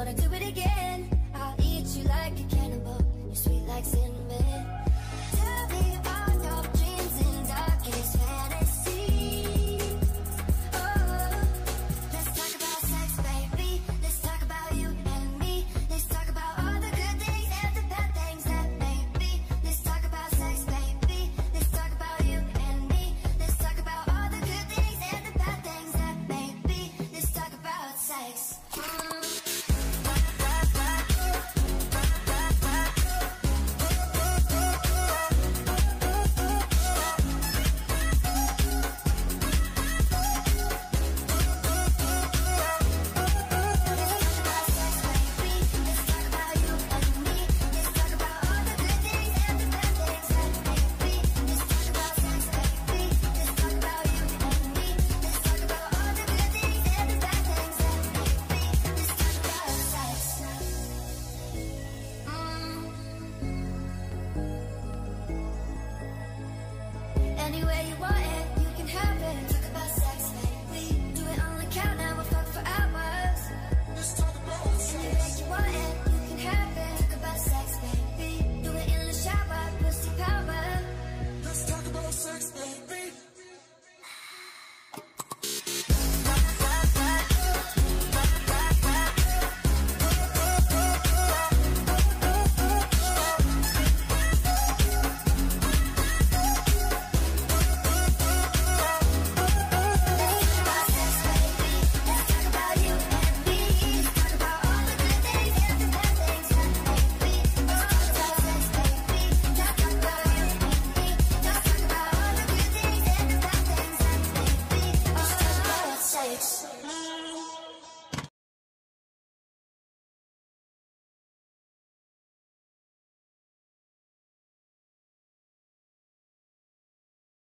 wanna do it again. I'll eat you like a cannibal. You're sweet like cinnamon. Where you want it, you can have it.